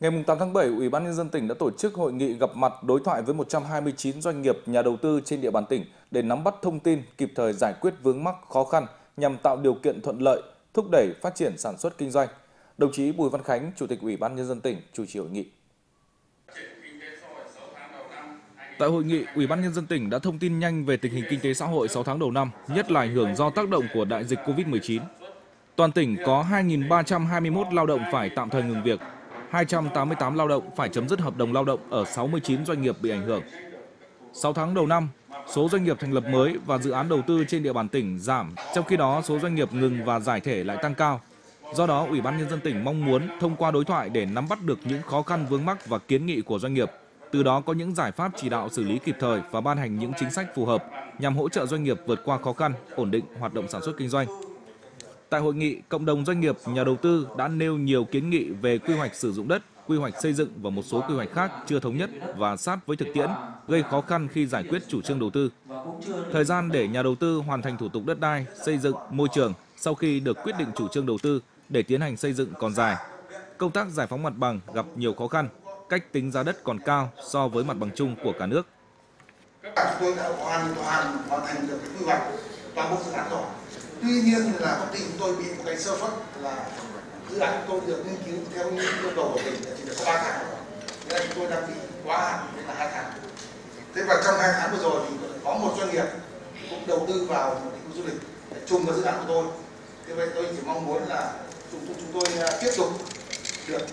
Ngày 8 tháng 7, Ủy ban Nhân dân tỉnh đã tổ chức hội nghị gặp mặt đối thoại với 129 doanh nghiệp, nhà đầu tư trên địa bàn tỉnh để nắm bắt thông tin, kịp thời giải quyết vướng mắc khó khăn nhằm tạo điều kiện thuận lợi, thúc đẩy phát triển sản xuất kinh doanh. Đồng chí Bùi Văn Khánh, Chủ tịch Ủy ban Nhân dân tỉnh chủ trì hội nghị. Tại hội nghị, Ủy ban nhân dân tỉnh đã thông tin nhanh về tình hình kinh tế xã hội 6 tháng đầu năm, nhất là ảnh hưởng do tác động của đại dịch Covid-19. Toàn tỉnh có 2.321 lao động phải tạm thời ngừng việc, 288 lao động phải chấm dứt hợp đồng lao động ở 69 doanh nghiệp bị ảnh hưởng. 6 tháng đầu năm, số doanh nghiệp thành lập mới và dự án đầu tư trên địa bàn tỉnh giảm, trong khi đó số doanh nghiệp ngừng và giải thể lại tăng cao. Do đó, Ủy ban nhân dân tỉnh mong muốn thông qua đối thoại để nắm bắt được những khó khăn vướng mắc và kiến nghị của doanh nghiệp, từ đó có những giải pháp chỉ đạo xử lý kịp thời và ban hành những chính sách phù hợp nhằm hỗ trợ doanh nghiệp vượt qua khó khăn, ổn định hoạt động sản xuất kinh doanh. Tại hội nghị, cộng đồng doanh nghiệp, nhà đầu tư đã nêu nhiều kiến nghị về quy hoạch sử dụng đất, quy hoạch xây dựng và một số quy hoạch khác chưa thống nhất và sát với thực tiễn, gây khó khăn khi giải quyết chủ trương đầu tư. Thời gian để nhà đầu tư hoàn thành thủ tục đất đai, xây dựng, môi trường sau khi được quyết định chủ trương đầu tư để tiến hành xây dựng còn dài. Công tác giải phóng mặt bằng gặp nhiều khó khăn, cách tính giá đất còn cao so với mặt bằng chung của cả nước. Các tôi đã hoàn toàn hoàn thành được cái quy hoạch toàn bộ dự án rồi. Tuy nhiên là công ty chúng tôi bị một cái sơ suất là dự án tôi được nghiên cứu theo yêu cầu của tỉnh chỉ được có 3 tháng rồi. Thế là chúng tôi đang bị quá hạn nên là hai tháng. Thế và trong hai tháng vừa rồi thì có một doanh nghiệp cũng đầu tư vào một khu du lịch để chung với dự án của tôi. Thế vậy tôi chỉ mong muốn là chúng, chúng tôi à, tiếp tục được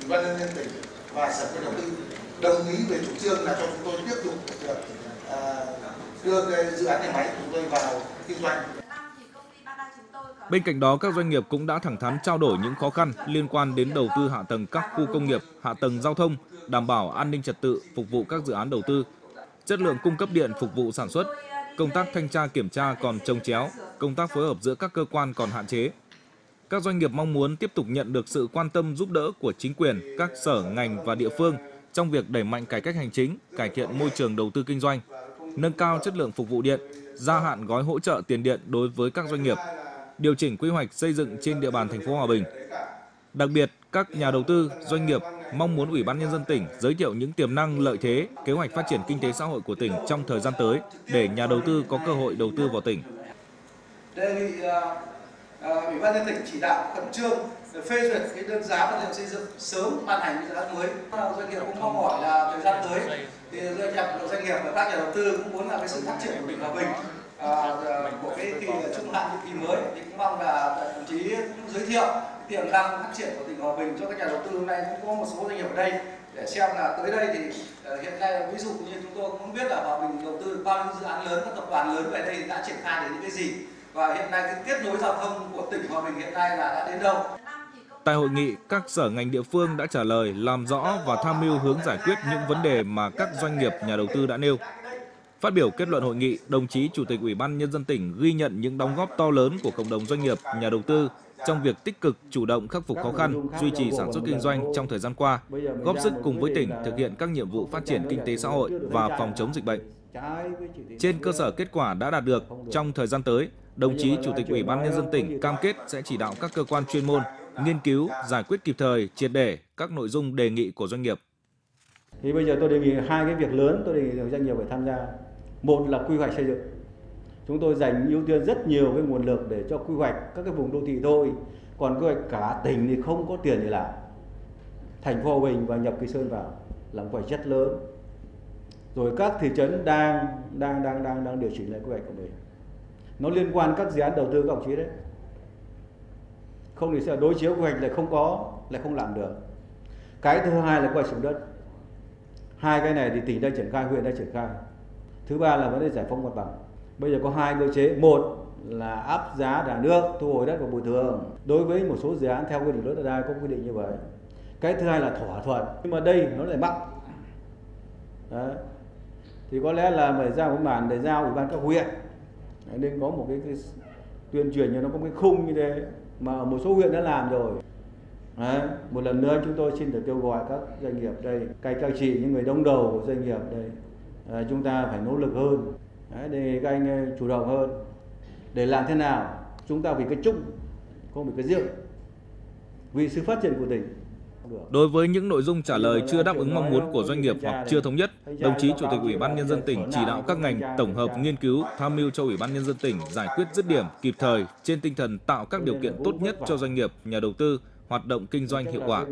ủy ban nhân dân tỉnh và sở kế đầu tư đồng ý về chủ trương là cho chúng tôi tiếp tục được uh, đưa cái dự án nhà máy của chúng tôi vào kinh doanh. Bên cạnh đó, các doanh nghiệp cũng đã thẳng thắn trao đổi những khó khăn liên quan đến đầu tư hạ tầng các khu công nghiệp, hạ tầng giao thông, đảm bảo an ninh trật tự phục vụ các dự án đầu tư, chất lượng cung cấp điện phục vụ sản xuất, công tác thanh tra kiểm tra còn trồng chéo, công tác phối hợp giữa các cơ quan còn hạn chế, các doanh nghiệp mong muốn tiếp tục nhận được sự quan tâm giúp đỡ của chính quyền, các sở, ngành và địa phương trong việc đẩy mạnh cải cách hành chính, cải thiện môi trường đầu tư kinh doanh, nâng cao chất lượng phục vụ điện, gia hạn gói hỗ trợ tiền điện đối với các doanh nghiệp, điều chỉnh quy hoạch xây dựng trên địa bàn thành phố Hòa Bình. Đặc biệt, các nhà đầu tư, doanh nghiệp mong muốn Ủy ban nhân dân tỉnh giới thiệu những tiềm năng lợi thế, kế hoạch phát triển kinh tế xã hội của tỉnh trong thời gian tới để nhà đầu tư có cơ hội đầu tư vào tỉnh. Đề nghị à, à, ủy ban nhân tỉnh chỉ đạo khẩn trương phê duyệt cái đơn giá vật liệu xây dựng sớm ban hành dự án mới doanh nghiệp cũng mong mỏi là thời gian tới thì doanh nghiệp doanh nghiệp và các nhà đầu tư cũng muốn là cái sự phát triển của tỉnh hòa bình à, của cái kỳ trung hạn nhiệm kỳ mới. Thì cũng mong là đồng chí cũng giới thiệu tiềm năng phát triển của tỉnh hòa bình cho các nhà đầu tư. Hôm nay cũng có một số doanh nghiệp ở đây. Để xem là tới đây thì uh, hiện nay ví dụ như chúng tôi cũng biết là hòa bình đầu tư bao nhiêu dự án lớn các tập đoàn lớn về đây đã triển khai đến những cái gì. Và hiện nay cái kết nối giao thông của tỉnh Hòa Bình hiện nay là đã đến đâu. Tại hội nghị, các sở ngành địa phương đã trả lời, làm rõ và tham mưu hướng giải quyết những vấn đề mà các doanh nghiệp, nhà đầu tư đã nêu. Phát biểu kết luận hội nghị, đồng chí Chủ tịch Ủy ban Nhân dân tỉnh ghi nhận những đóng góp to lớn của cộng đồng doanh nghiệp, nhà đầu tư trong việc tích cực chủ động khắc phục khó khăn, duy trì sản xuất kinh doanh trong thời gian qua, góp sức cùng với tỉnh thực hiện các nhiệm vụ phát triển kinh tế xã hội và phòng chống dịch bệnh. Trên cơ sở kết quả đã đạt được trong thời gian tới, đồng chí Chủ tịch Ủy ban Nhân dân tỉnh cam kết sẽ chỉ đạo các cơ quan chuyên môn nghiên cứu, giải quyết kịp thời, triệt để các nội dung đề nghị của doanh nghiệp. Thì bây giờ tôi đề nghị hai cái việc lớn tôi đề nghị doanh nghiệp phải tham gia. Một là quy hoạch xây dựng. Chúng tôi dành ưu tiên rất nhiều cái nguồn lực để cho quy hoạch các cái vùng đô thị thôi. Còn quy hoạch cả tỉnh thì không có tiền để làm. Thành phố Hòa Bình và nhập Kỳ Sơn vào là một hoạch rất lớn. Rồi các thị trấn đang đang đang đang đang điều chỉnh lại quy hoạch của mình nó liên quan các dự án đầu tư các đồng chí đấy không thì sẽ đối chiếu quy hoạch lại không có, lại không làm được cái thứ hai là quy hoạch sử đất hai cái này thì tỉnh đang triển khai, huyện đang triển khai thứ ba là vấn đề giải phóng mặt bằng. Bây giờ có hai cơ chế. Một là áp giá trả nước thu hồi đất và bồi thường. Đối với một số dự án theo quy định luật đất đai có quy định như vậy. Cái thứ hai là thỏa thuận. Nhưng mà đây nó lại mắc. Đấy. thì có lẽ là phải giao một bản để giao ủy ban các huyện. Nên có một cái, cái tuyên truyền cho nó có cái khung như thế mà một số huyện đã làm rồi. Đấy, một lần nữa chúng tôi xin được kêu gọi các doanh nghiệp đây, các các chị những người đông đầu của doanh nghiệp đây, chúng ta phải nỗ lực hơn, để các anh ờ, chủ động hơn, để làm thế nào chúng ta vì cái chung, không vì cái riêng, vì sự phát triển của tỉnh Đối với những nội dung trả lời chưa đáp ứng mong muốn của doanh nghiệp hoặc chưa thống nhất, đồng chí Chủ tịch Ủy ban Nhân dân tỉnh chỉ đạo các ngành tổng hợp nghiên cứu, tham mưu cho Ủy ban Nhân dân tỉnh giải quyết dứt điểm kịp thời trên tinh thần tạo các điều kiện tốt nhất cho doanh nghiệp, nhà đầu tư hoạt động kinh doanh hiệu quả.